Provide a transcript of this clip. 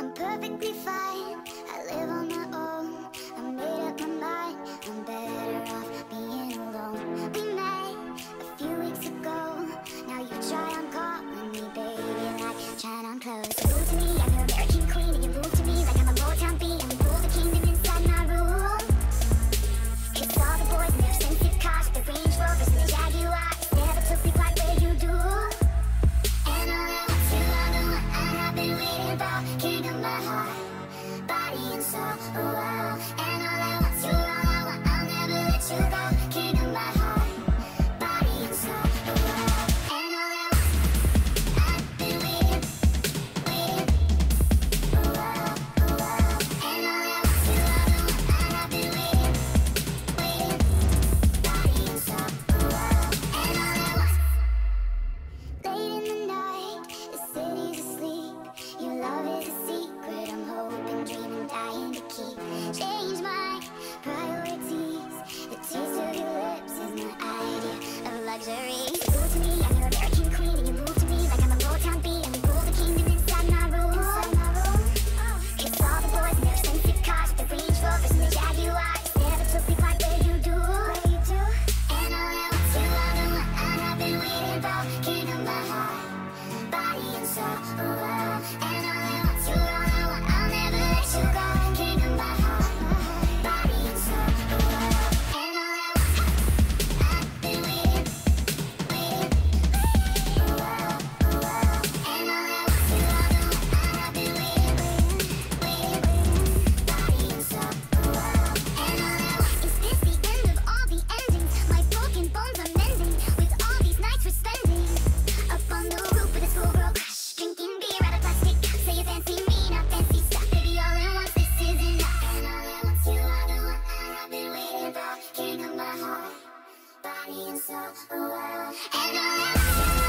I'm perfectly fine. And I'm